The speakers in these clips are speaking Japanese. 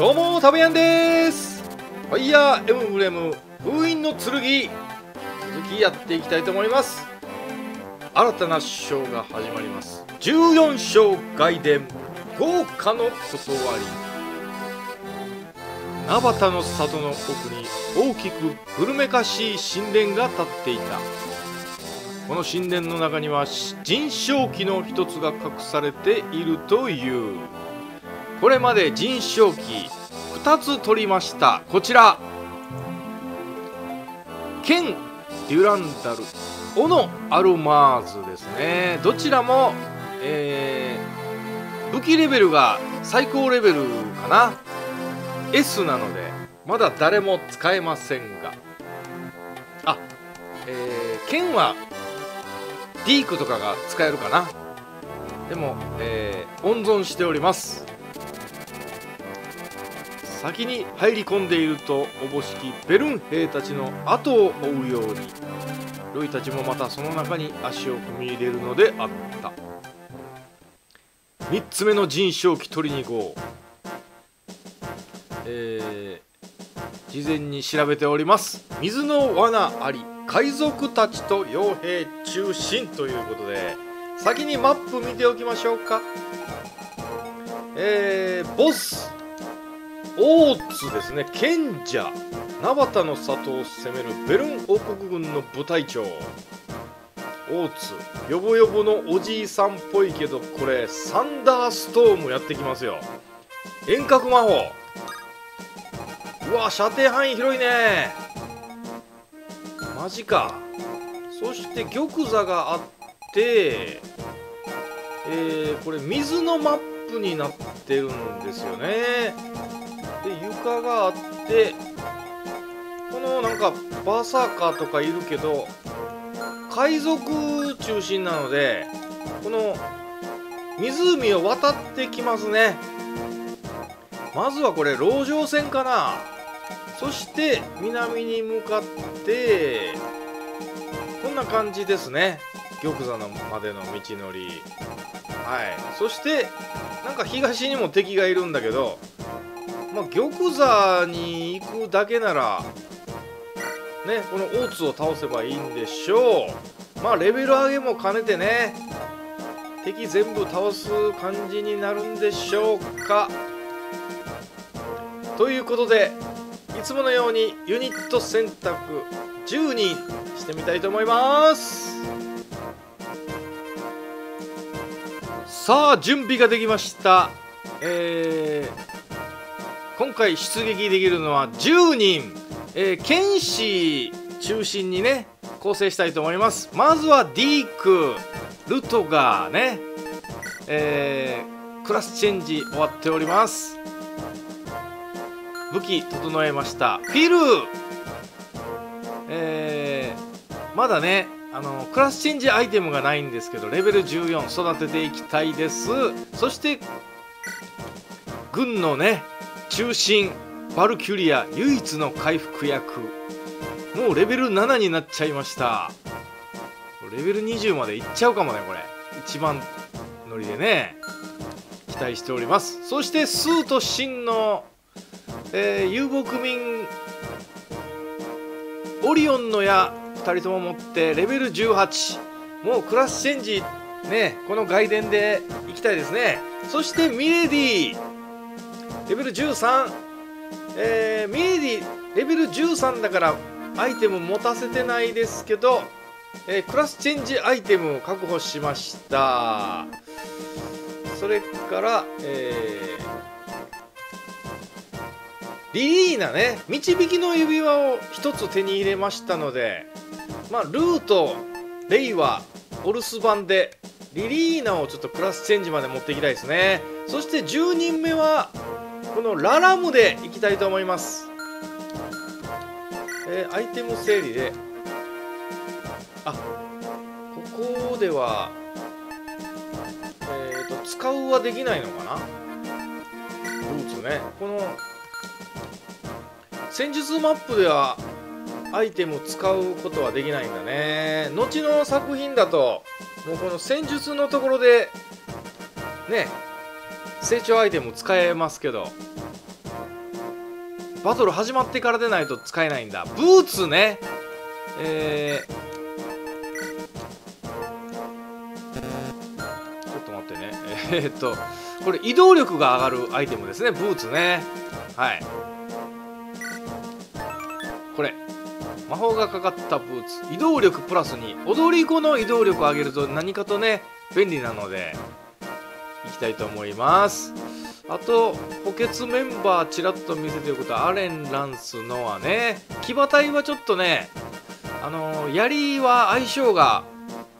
どうもタベヤンです。ファイヤーエムブレム封印の剣。続きやっていきたいと思います。新たな章が始まります。14章外伝豪華の断り。名畑の里の奥に大きく古めかしい神殿が建っていた。この神殿の中には人正記の一つが隠されているという。これまで人正記2つ取りました。こちら。剣デュランダル。オノアルマーズですね。どちらも、えー、武器レベルが最高レベルかな。S なのでまだ誰も使えませんが。あえー、剣はディークとかが使えるかな。でも、えー、温存しております。先に入り込んでいるとおぼしきベルン兵たちの後を追うように。ロイたちもまたその中に足を踏み入れるのであった。3つ目の人正気取りに行こう。えー、事前に調べております。水の罠あり海賊たちと傭兵中心ということで先にマップ見ておきましょうか。えー、ボス。大津ですね。賢者。名畑の里を攻めるベルン王国軍の部隊長。大津。ヨボヨボのおじいさんっぽいけどこれサンダーストームやってきますよ。遠隔魔法。うわ射程範囲広いね。マジか。そして玉座があってえー、これ水のマップになってるんですよね。で床があってこのなんかバーサーカーとかいるけど海賊中心なのでこの湖を渡ってきますね。まずはこれ籠城戦かな。そして南に向かってこんな感じですね。玉座のまでの道のり。はい。そしてなんか東にも敵がいるんだけどまあ玉座に行くだけならねこの大津を倒せばいいんでしょう。まあレベル上げも兼ねてね敵全部倒す感じになるんでしょうか。ということでいつものようにユニット選択10人してみたいと思います。さあ準備ができました。えー、今回出撃できるのは10人、えー、剣士中心にね構成したいと思います。まずはディーク。ルトガーね。えー、クラスチェンジ終わっております。武器整えました。フィル。えー、まだねあのクラスチェンジアイテムがないんですけどレベル14育てていきたいです。そして軍のね中心バルキュリア唯一の回復役もうレベル7になっちゃいました。レベル20までいっちゃうかもねこれ。一番乗りでね。期待しております。そしてスーとシンのえー、遊牧民オリオンの矢2人とも持ってレベル18もうクラスチェンジ。ねこの外伝でいきたいですね。そしてミレディ。レベル13えー、ミレディレベル13だからアイテム持たせてないですけど、えー、クラスチェンジアイテムを確保しました。それから、えーリリーナね。導きの指輪を1つ手に入れましたのでまあルートレイはお留守番でリリーナをちょっとクラスチェンジまで持っていきたいですね。そして10人目はこのララムでいきたいと思います。えー、アイテム整理で。あここではえっ、ー、と使うはできないのかな？ルーツね。この戦術マップではアイテムを使うことはできないんだね。後の作品だともうこの戦術のところでね成長アイテム使えますけど。バトル始まってからでないと使えないんだ。ブーツね。えー、ちょっと待ってね。えー、っとこれ移動力が上がるアイテムですね。ブーツね。はい。これ。魔法がかかったブーツ。移動力プラスに。踊り子の移動力を上げると何かとね便利なので。いきたいと思います。あと補欠メンバーちらっと見せておくとアレン・ランス・ノアね。騎馬隊はちょっとねあのー、槍は相性が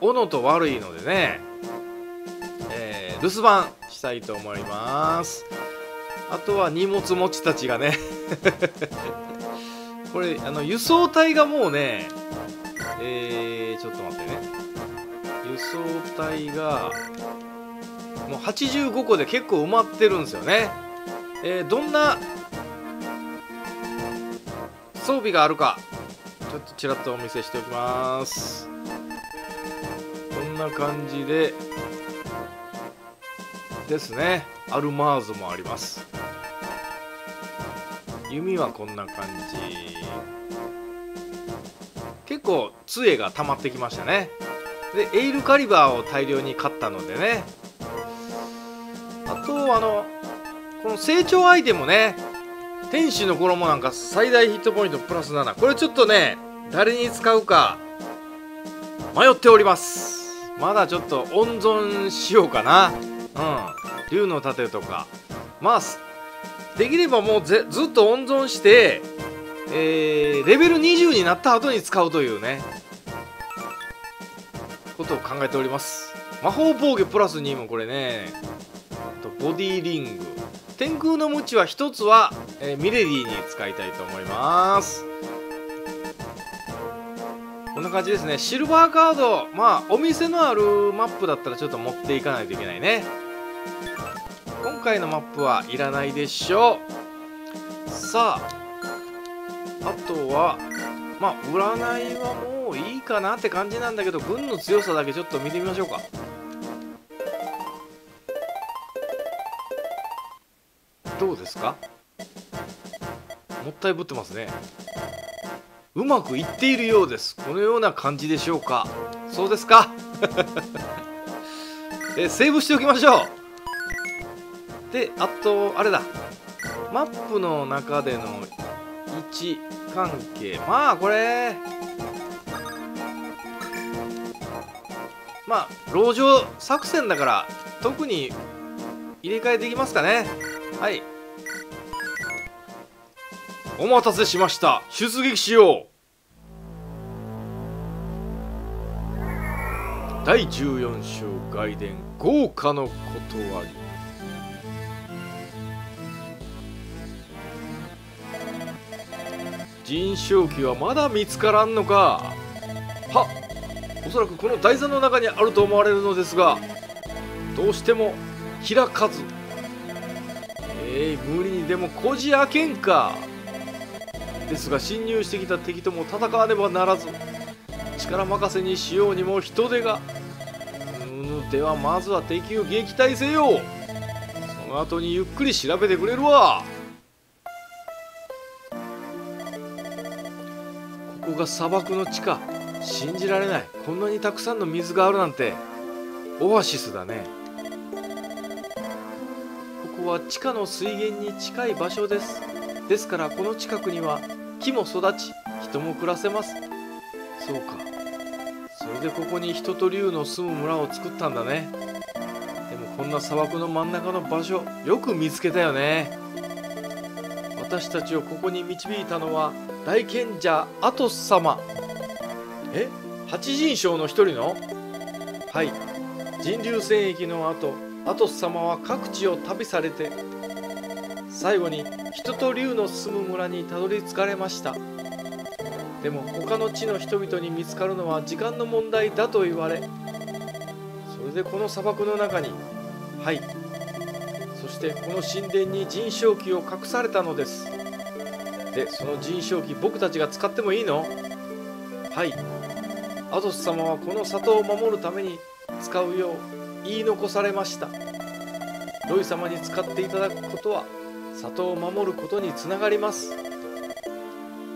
斧と悪いのでね、えー、留守番したいと思います。あとは荷物持ちたちがね。これあの輸送隊がもうねえー、ちょっと待ってね。輸送隊がもう85個で結構埋まってるんですよね。えー、どんな装備があるかちょっとちらっとお見せしておきます。こんな感じでですね。アルマーズもあります。弓はこんな感じ。結構杖が溜まってきましたね。でエイルカリバーを大量に買ったのでね。あとあのこの成長アイテムね天使の衣なんか最大ヒットポイントプラス7これちょっとね誰に使うか迷っております。まだちょっと温存しようかな。うん。竜の盾とか。まあできればもうずっと温存して、えー、レベル20になった後に使うというねことを考えております。魔法防御プラス2もこれね。ボディリング。天空のムチは1つは、えー、ミレディに使いたいと思います。こんな感じですね。シルバーカード。まあお店のあるマップだったらちょっと持っていかないといけないね。今回のマップはいらないでしょう。さああとはまあ占いはもういいかなって感じなんだけど軍の強さだけちょっと見てみましょうか。どうですか？もったいぶってますね。うまくいっているようです。このような感じでしょうか？そうですか？えセーブしておきましょう。であとあれだ。マップの中での位置関係。まあこれ。まあ籠城作戦だから特に入れ替えできますかね。はい。お待たせしました。出撃しよう。第14章外伝豪華の断り。人正気はまだ見つからんのか。はおそらくこの台座の中にあると思われるのですがどうしても開かず。えー、無理にでもこじ開けんか。ですが侵入してきた敵とも戦わねばならず力任せにしようにも人手が。ではまずは敵を撃退せよ。その後にゆっくり調べてくれるわ。ここが砂漠の地下。信じられない。こんなにたくさんの水があるなんて。オアシスだね。ここは地下の水源に近い場所です。ですからこの近くには木も育ち人も暮らせます。そうか。それでここに人と竜の住む村を作ったんだね。でもこんな砂漠の真ん中の場所よく見つけたよね。私たちをここに導いたのは大賢者アトス様。え？八人将の一人の？はい。人流戦役の後アトス様は各地を旅されて最後に人と竜の住む村にたどり着かれました。でも他の地の人々に見つかるのは時間の問題だと言われそれでこの砂漠の中にはい。そしてこの神殿に人正気を隠されたのです。でその人正気僕たちが使ってもいいの？はい。アドス様はこの里を守るために使うよう言い残されました。ロイ様に使っていただくことは里を守ることにつながります。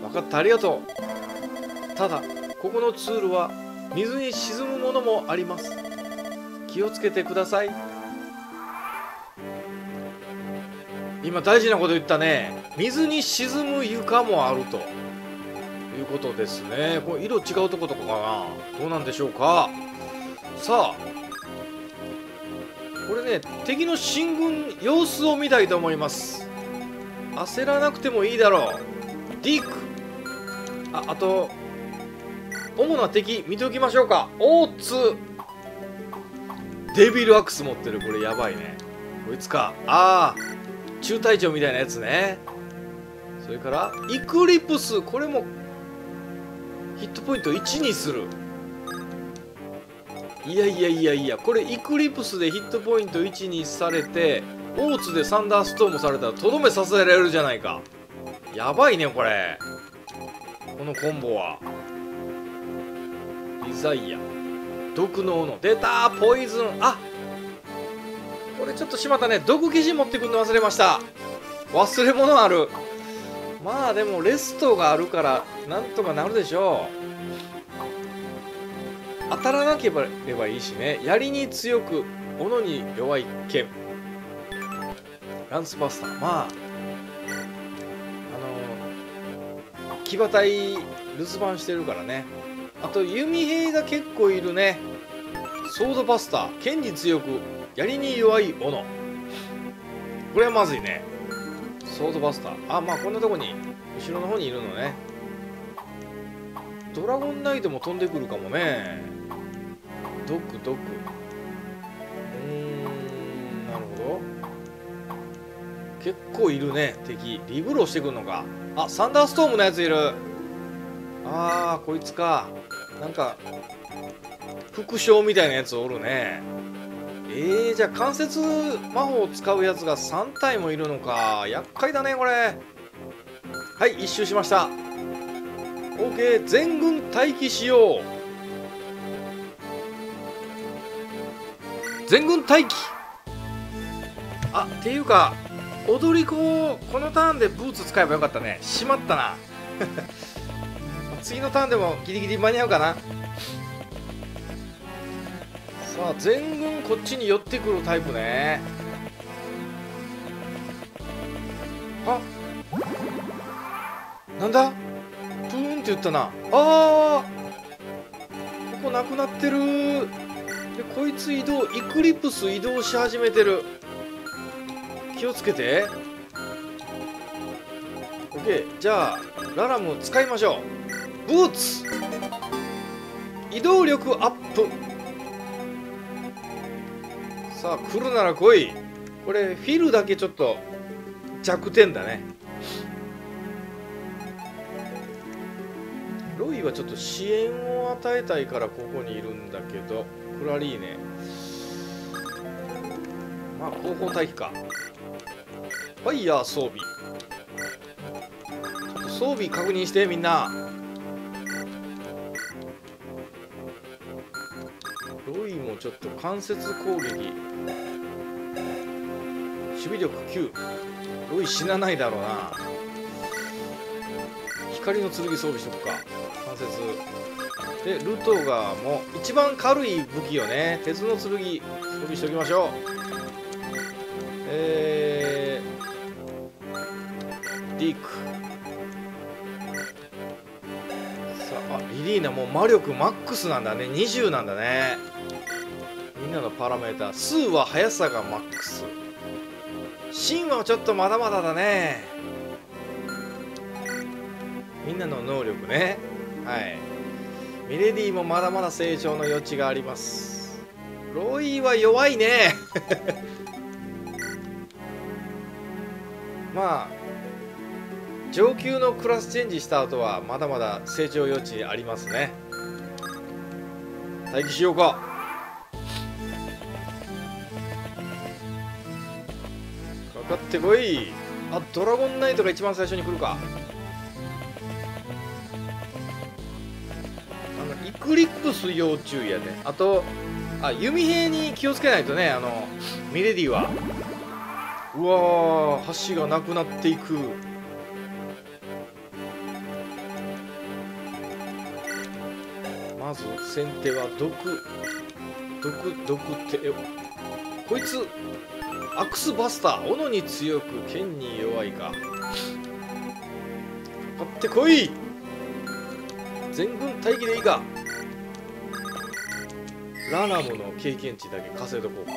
分かってありがとう。ただここのツールは水に沈むものもあります。気をつけてください。今大事なこと言ったね。水に沈む床もあると。いうことですね。これ色違うとことかかな。どうなんでしょうか。さあこれね敵の進軍様子を見たいと思います。焦らなくてもいいだろう。ディーク。ああと主な敵見ておきましょうか。オーツ。デビルアクス持ってる。これやばいね。こいつか。ああ中隊長みたいなやつね。それからイクリプス。これもヒットポイント1にする。いやいやいやいや。これイクリプスでヒットポイント1にされてオーツでサンダーストームされたらとどめさせられるじゃないか。やばいねこれ。このコンボは。リザイア。毒の斧。出たポイズン。あこれちょっとしまったね。毒消し持ってくるの忘れました。忘れ物ある。まあでもレストがあるからなんとかなるでしょう。当たらなければいいしね。槍に強く斧に弱い剣。ランスバスター。まああの騎馬隊留守番してるからね。あと弓兵が結構いるね。ソードバスター。剣に強く槍に弱い斧。これはまずいね。ソードバスター。あまあこんなとこに後ろの方にいるのね。ドラゴンナイトも飛んでくるかもね。ドクドク。結構いるね。敵。リブロしてくるのか。あサンダーストームのやついる。あーこいつか。なんか副将みたいなやつおるね。えー、じゃあ関節魔法を使うやつが3体もいるのか。厄介だねこれ。はい一周しました。OK 全軍待機しよう。全軍待機。あっていうか踊り子をこのターンでブーツ使えばよかったね。しまったな。次のターンでもギリギリ間に合うかな。さあ全軍こっちに寄ってくるタイプね。あなんだ？プーンって言ったな。あーここなくなってる。でこいつ移動イクリプス移動し始めてる。気をつけて。OK じゃあララム使いましょう。ブーツ。移動力アップ。さあ来るなら来い。これフィルだけちょっと弱点だね。ロイはちょっと支援を与えたいからここにいるんだけど。クラリーネ。まあ後方待機か。ファイヤー装備。ちょっと装備確認してみんな。ロイもちょっと関節攻撃。守備力9ロイ死なないだろうな。光の剣装備しとくか。関節。でルトガーも一番軽い武器よね。鉄の剣装備しておきましょう。えー、ディーク。さああリリーナもう魔力マックスなんだね。20なんだね。みんなのパラメーター。数は速さがマックス。芯はちょっとまだまだだね。みんなの能力ね。はい。ミレディもまだまだ成長の余地があります。ロイは弱いね。まあ上級のクラスチェンジした後はまだまだ成長余地ありますね。待機しようか。かかってこい。あドラゴンナイトが一番最初に来るか。あのイクリップス要注意やであとあ弓兵に気をつけないとね。あのミレディは。うわ橋がなくなっていく。ず先手は毒。毒毒手こいつアクスバスター。斧に強く剣に弱いか。かかってこい。全軍待機でいいか。ララムの経験値だけ稼いどこう。か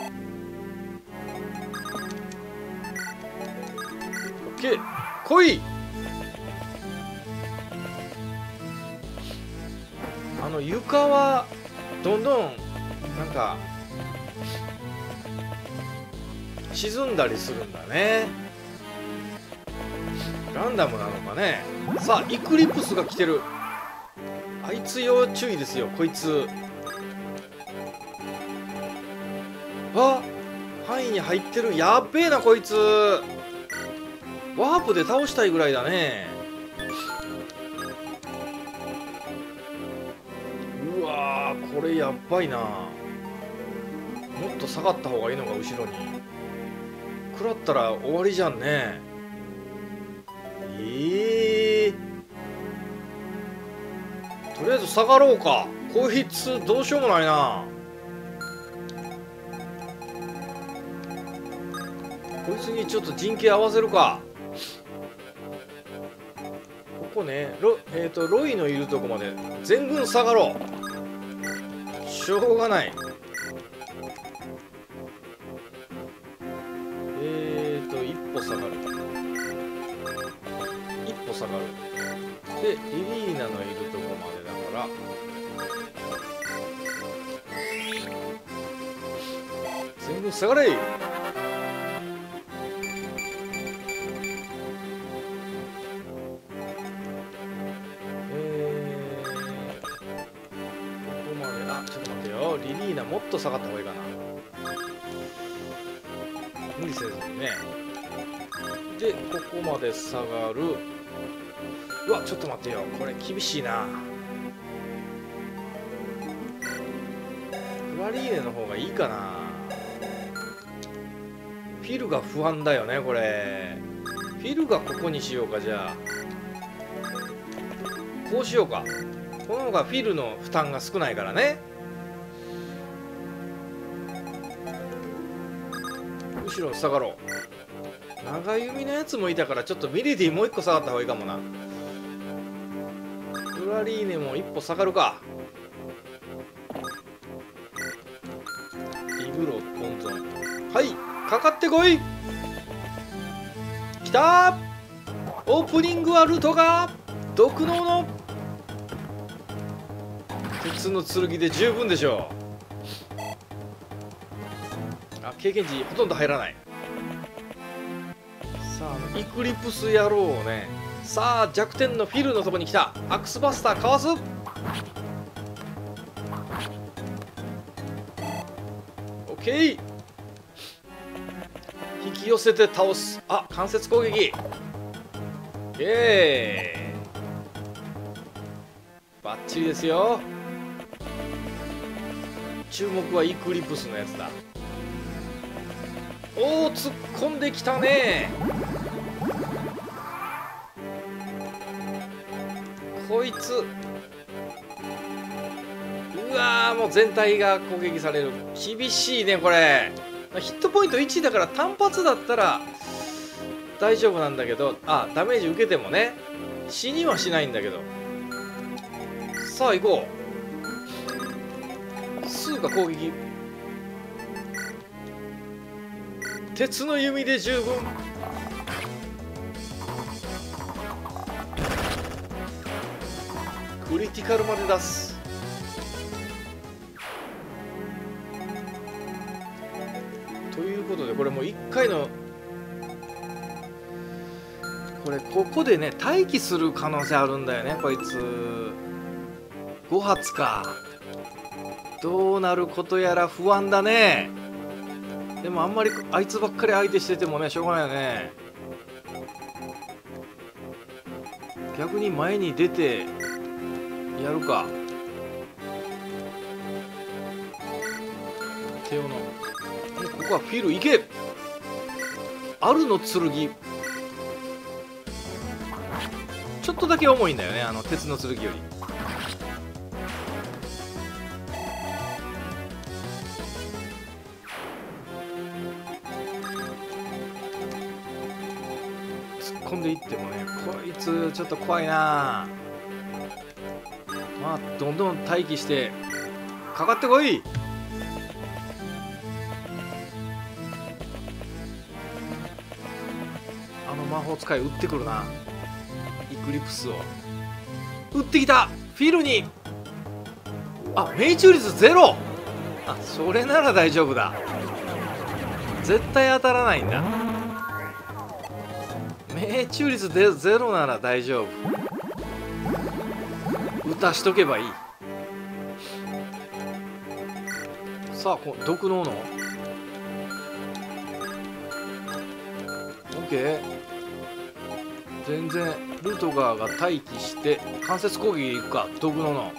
オッケー。来い。の床はどんどんなんか沈んだりするんだね。ランダムなのかね。さあイクリプスが来てる。あいつ要注意ですよこいつ。あ範囲に入ってる。やっべえなこいつ。ワープで倒したいぐらいだね。これやばいな。もっと下がった方がいいのが後ろに。食らったら終わりじゃんね。ええー、とりあえず下がろうか。こいつどうしようもないな。こいつにちょっと陣形合わせるか。ここねロ,、えーと、ロイのいるとこまで全軍下がろう。しょうがない。えーと一歩下がる一歩下がる。でリリーナのいるとこまでだから。全部下がれ。と下がった方がいいかな。無理せずにね。でここまで下がる。うわちょっと待ってよ。これ厳しいな。クワリーネの方がいいかな。フィルが不安だよねこれ。フィルがここにしようかじゃあ。こうしようか。この方がフィルの負担が少ないからね。後ろ下がろう。長弓のやつもいたからちょっとミリディもう一個下がった方がいいかもな。クラリーネも一歩下がるか。イブロ温存はいかかってこい。きた。オープニングはルトが毒脳の鉄の剣で十分でしょう。経験値ほとんど入らない。さあイクリプス野郎をねさあ弱点のフィルのとこに来た。アクスバスターかわす。オッケー。引き寄せて倒す。あ関節攻撃。オッケーバッチリですよ。注目はイクリプスのやつだ。おお突っ込んできたね。こいつ。うわもう全体が攻撃される。厳しいねこれ。ヒットポイント1だから単発だったら大丈夫なんだけど。あダメージ受けてもね。死にはしないんだけど。さあ行こう。すぐか攻撃。鉄の弓で十分。クリティカルまで出す。ということでこれもう1回のこれここでね待機する可能性あるんだよねこいつ。5発か。どうなることやら不安だね。でもあんまりあいつばっかり相手しててもねしょうがないよね。逆に前に出てやるか。手をのここはフィル行け。あるの剣。ちょっとだけ重いんだよねあの鉄の剣より。でいってもねこいつちょっと怖いな。まあどんどん待機してかかってこい。あの魔法使い撃ってくるな。イクリプスを。撃ってきた。フィルに。あ命中率ゼロ。あそれなら大丈夫だ。絶対当たらないんだ。命中率でゼロなら大丈夫。打たしとけばいい。さあこ毒のの OK 全然ルートガーが待機して間接攻撃いくか。毒のの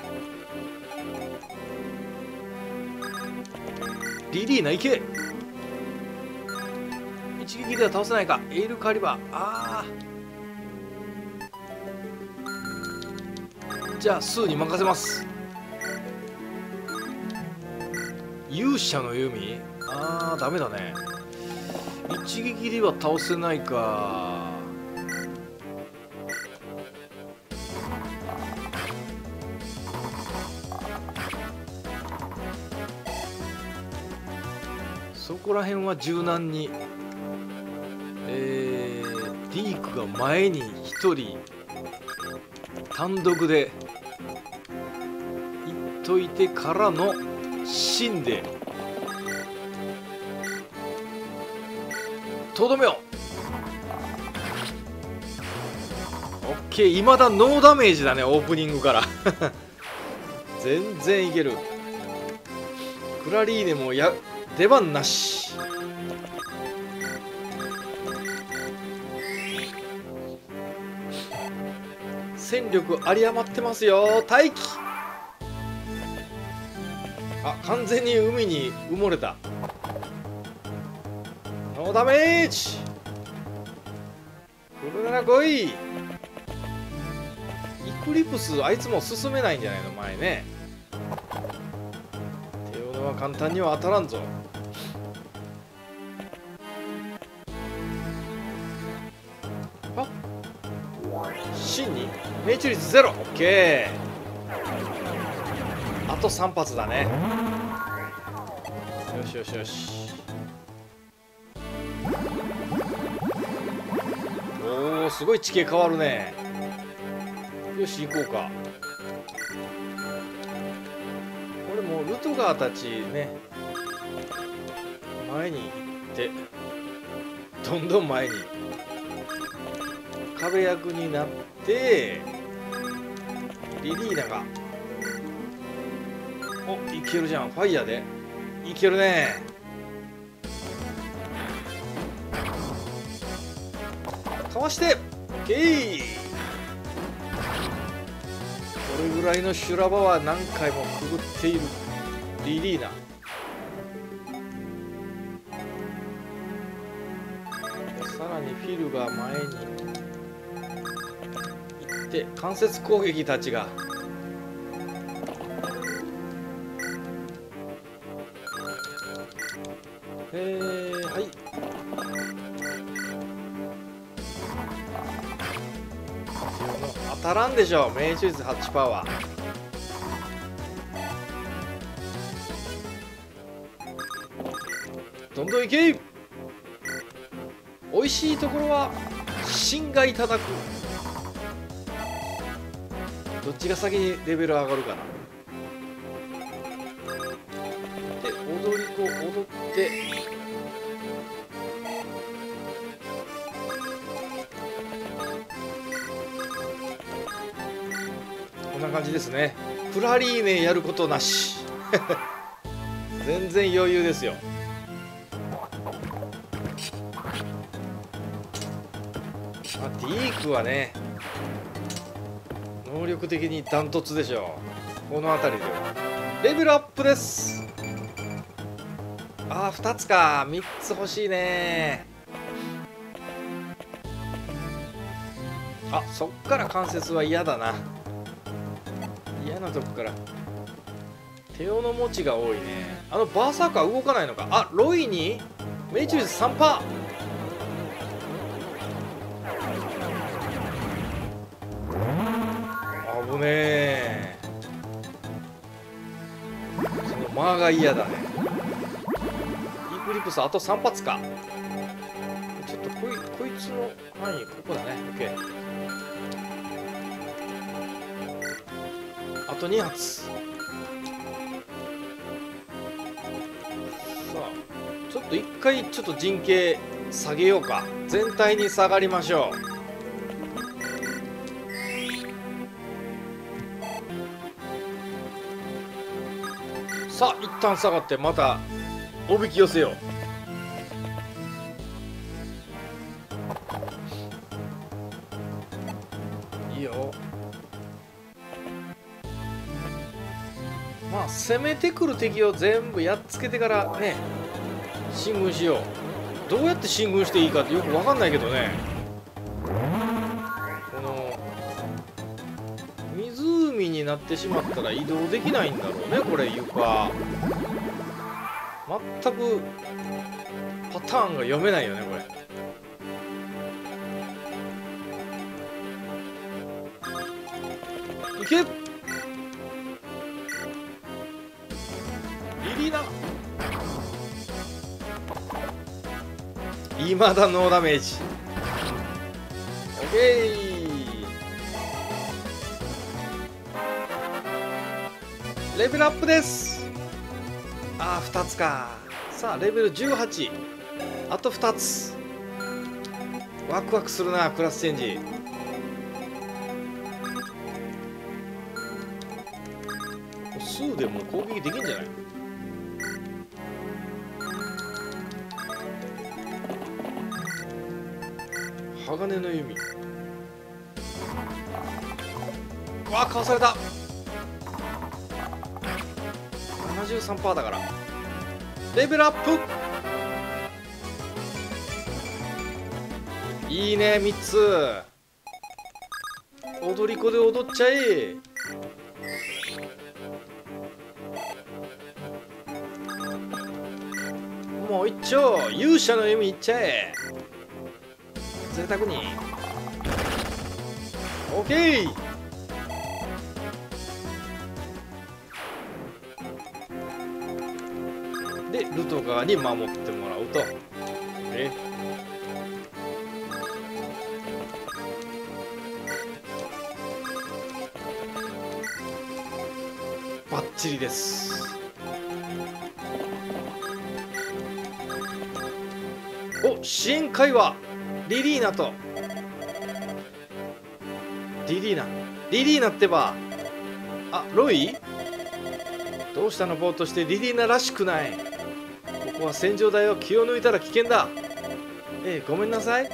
リリーナいけ。一撃では倒せないか。エールカリバー。ああじゃあスーに任せます。勇者の弓あーダメだね。一撃では倒せないか。そこら辺は柔軟に。前に1人単独で行っといてからの芯で。とどめよオッケーいまだノーダメージだねオープニングから。全然いける。クラリーネもや出番なし。戦力有り余ってますよ。待機。あ完全に海に埋もれた。ノーダメージ。来るなら来い。イクリプスあいつも進めないんじゃないの？前ね。テオノは簡単には当たらんぞ。命中率ゼロ。オッケーあと3発だね。よしよしよし。おおすごい地形変わるね。よし行こうか。これもうルトガーたちね前に行ってどんどん前に。壁役になってリリーナがおいけるじゃん。ファイヤーで。いけるね。かわしてオッケーこれぐらいの修羅場は何回もくぐっているリリーナさらにフィルが前に。て間接攻撃たちが。え、はい。当たらんでしょ命中率8%はどんどんいけ。美味しいところは芯がいただく。どっちが先にレベル上がるかな。で踊り子踊って。こんな感じですね。プラリーネやることなし。全然余裕ですよ。あディークはね。力的にダントツでしょう。この辺りでは。レベルアップです。あー2つか。3つ欲しいね。あそっから関節は嫌だな。嫌なとこから。手尾の持ちが多いね。あのバーサーカー動かないのか。あロイに命中率3%間が嫌だね。イクリプスあと3発か。ちょっとこいこいつの範囲ここだね。OK あと2発。さあちょっと一回ちょっと陣形下げようか。全体に下がりましょう。さあ一旦下がってまたおびき寄せよう。いいよ。まあ攻めてくる敵を全部やっつけてからね進軍しよう。どうやって進軍していいかってよく分かんないけどね。なってしまったら移動できないんだろうねこれ床。全くパターンが読めないよねこれ。いけ。リリーナいまだノーダメージ。オッケー。レベルアップです。あー2つか。さあレベル18あと2つ。ワクワクするなクラスチェンジ。数でも攻撃できんじゃない？鋼の弓。うわかわされた。73%だから。レベルアップ。いいね3つ。踊り子で踊っちゃえもう一丁勇者の弓いっちゃえ。贅沢に。オッケー。ルトガーに守ってもらうと。え？バッチリです。お支援会話リリーナと。リリーナ。リリーナってばあロイ？どうしたの？ぼーとしてリリーナらしくない。ここは戦場だよ気を抜いたら危険だ。ええごめんなさい。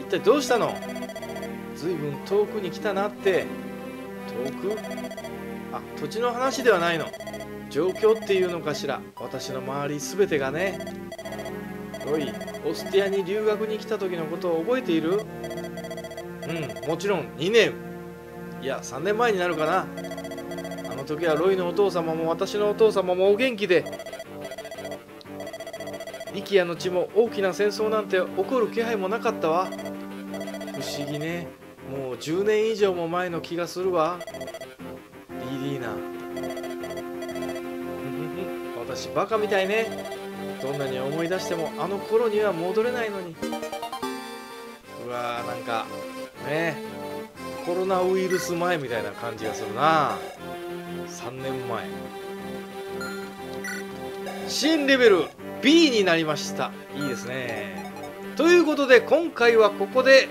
一体どうしたの？ずいぶん遠くに来たなって。遠く？あ土地の話ではないの。状況っていうのかしら。私の周り全てがね。ロイオスティアに留学に来た時のことを覚えている？うんもちろん。2年。いや3年前になるかな。あの時はロイのお父様も私のお父様もお元気で。リキアの地も大きな戦争なんて起こる気配もなかったわ。不思議ね。もう10年以上も前の気がするわ。リリーナ。私バカみたいね。どんなに思い出してもあの頃には戻れないのに。うわーなんかね。コロナウイルス前みたいな感じがするな。3年前。新レベル。B になりました。いいですね。ということで今回はここで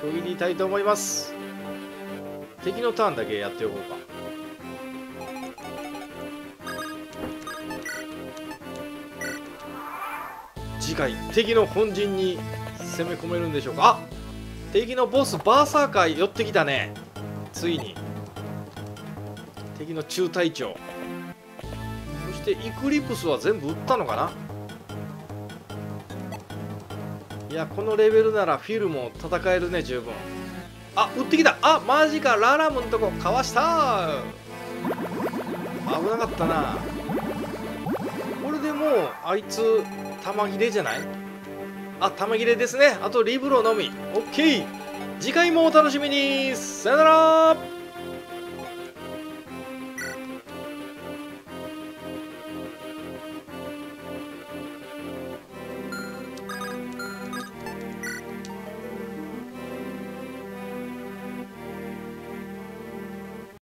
区切りたいと思います。敵のターンだけやっておこうか。次回敵の本陣に攻め込めるんでしょうか。あ敵のボスバーサーカー寄ってきたね。ついに。敵の中隊長。そしてイクリプスは全部撃ったのかな。いやこのレベルならフィルも戦えるね十分。あ撃ってきた。あマジか。ララムのとこ。かわした。危なかったな。これでもうあいつ玉切れじゃない？あ玉切れですね。あとリブロのみ。OK 次回もお楽しみに。さよなら。